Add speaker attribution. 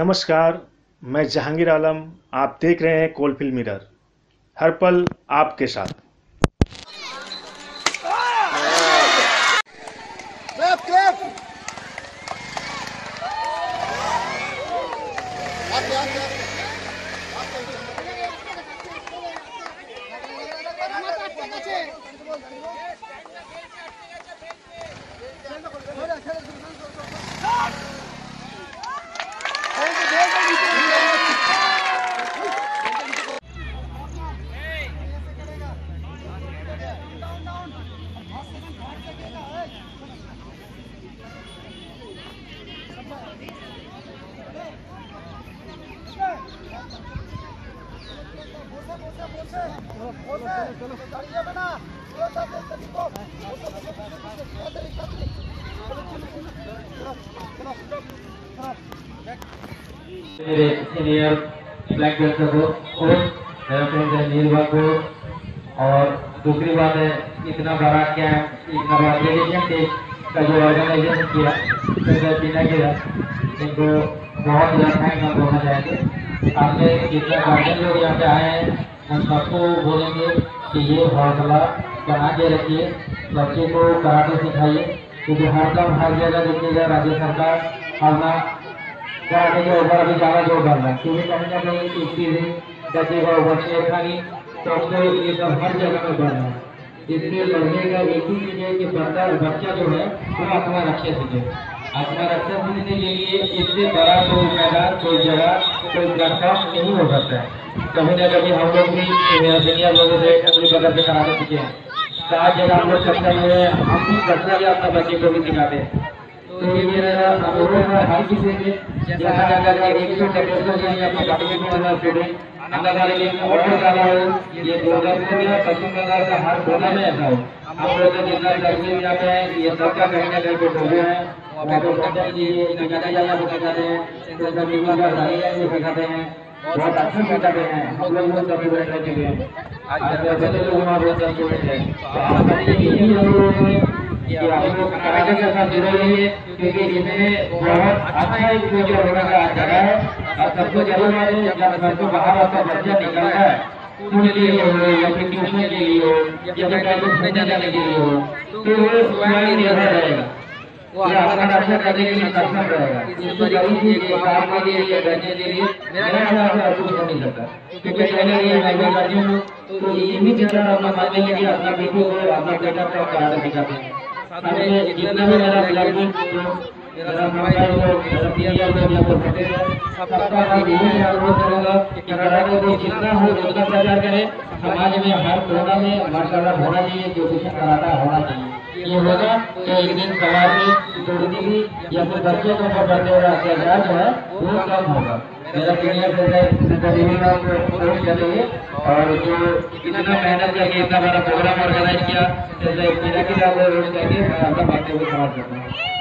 Speaker 1: नमस्कार मैं जहांगीर आलम आप देख रहे हैं कोलफिल मिरर। हर पल आपके साथ।
Speaker 2: मेरे सीनियर ब्लैक बेल्ट कोच और दूसरी बात है, इतना बड़ा कैंप इतना बड़ा का जो ऑर्गेनाइजेशन किया तो किया, इनको बहुत ज़्यादा थैंक हम बोलना चाहेंगे आपने जितने गार्जियन लोग यहाँ पे आए हैं, हम सबको बोलेंगे कि ये हौसला बना के रखिए, बच्चे को कराटे सिखाइए, क्योंकि हर कम हर जगह देखिएगा राज्य सरकार। अपना कराटे के ऊपर अभी ज़्यादा ज़ोर डाल रहा है। क्योंकि कहीं ना कहीं एक चीज़ बच्चे का ऊपर छेड़खानी तो उसको ये सब हर जगह में बढ़ रहा है। इसलिए लड़ने का एक ही चीज़ है कि बच्चा बच्चा जो है, वो अपना रक्षा सीखे अपना रक्षा सीखने के लिए, इससे बड़ा कोई मैदान, कोई जगह, कोई प्लेटफॉर्म नहीं हो सकता है। कभी ना कभी हम लोग भी सीनियर लोगों से अपनी बगल से कराटे सीखे हैं। तो आज जगह हम लोग करते हुए हम भी करते हुए अपने बच्चे को भी सिखाते हैं। तो ये मेरा अनुरोध है, हर किसी से जहाँ जाकर के एक सौ लिए अपने गाड़ी में अंदर फिटे अंदर वाले लिए और हो ये दुर्गा पूजा पश्चिम बंगाल का हर कोना में ऐसा हो हम लोग के जितना तस्वीर यहाँ पे है, ये सबका कहीं ना कहीं हो गया है। और तो पता ही जाना भी हैं तो सभी का सिखाते हैं बहुत अच्छा सिखाते हैं। हम लोग बहुत सभी बैठ रहे थे आज लोग हमारे बहुत सभी बैठ हैं। तो लिए है कि आप लोग कराटे के साथ जुड़े रहिए, क्योंकि इसमें बहुत अच्छा एक का जगह है। और सबको ज़रूर है जब घर को बाहर आता बच्चा निकलता है स्कूल के लिए हो या फिर ट्यूशन के लिए हो, या फिर कहीं घूमने जाने के लिए हो तो वो स्वयं निर्भर रहेगा वो अपना रक्षा करने के लिए सक्षम रहेगा इसको ज़रूर कीजिए काम के लिए या करने के लिए, मेरा से आपको कुछ नहीं लगता। क्योंकि पहले ये मैं भी करती हूँ तो ये भी चल अपना मान लीजिए कि अपना बेटे को अपना बेटा को कराटे सिखाते हैं हमने जितना भी मेरा बेल्ट मेरा मोबाइल हो, मेरा पीआर हो या फिर फटे सबका जितना हो उतना प्रचार करें समाज में हर कोना में मार्शल होना चाहिए जो कुछ कराटा होना चाहिए ये होगा तो एक दिन समाज में दुर्नीति भी या फिर बच्चों को पकड़ने वाला अत्याचार जो है वो कम होगा मेरा सीनियर करेंगे और जो इतना मेहनत करके इतना बड़ा प्रोग्राम ऑर्गेनाइज किया जैसे मेरा की रोज करके आपका बातें समाप्त करता हूँ